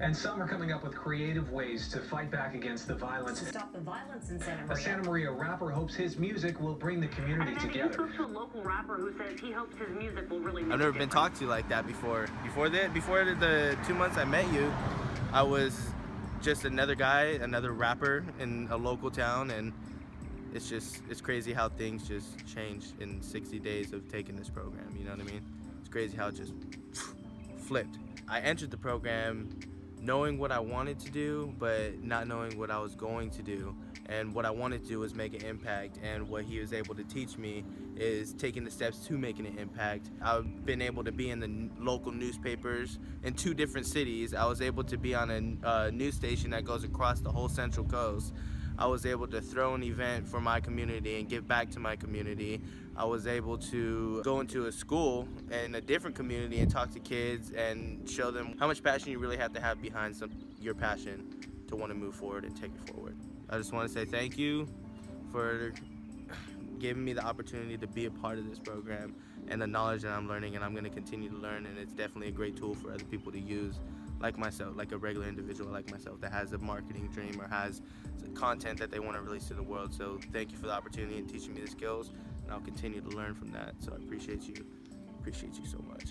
And some are coming up with creative ways to fight back against the violence. To stop the violence in Santa Maria. A Santa Maria rapper hopes his music will bring the community And then you together. spoke to a local rapper who says he hopes his music will really make I've never been talked to like that before. Before that, before the two months I met you, I was just another guy, another rapper in a local town, and it's just it's crazy how things just changed in 60 days of taking this program. You know what I mean? It's crazy how it just flipped. I entered the program knowing what I wanted to do, but not knowing what I was going to do. And what I wanted to do was make an impact, and what he was able to teach me is taking the steps to making an impact. I've been able to be in the local newspapers in two different cities. I was able to be on a uh, news station that goes across the whole Central Coast. I was able to throw an event for my community and give back to my community. I was able to go into a school in a different community and talk to kids and show them how much passion you really have to have behind some your passion to want to move forward and take it forward. I just want to say thank you for giving me the opportunity to be a part of this program and the knowledge that I'm learning and I'm going to continue to learn and it's definitely a great tool for other people to use like myself, like a regular individual like myself that has a marketing dream or has content that they want to release to the world. So thank you for the opportunity and teaching me the skills and I'll continue to learn from that. So I appreciate you. Appreciate you so much.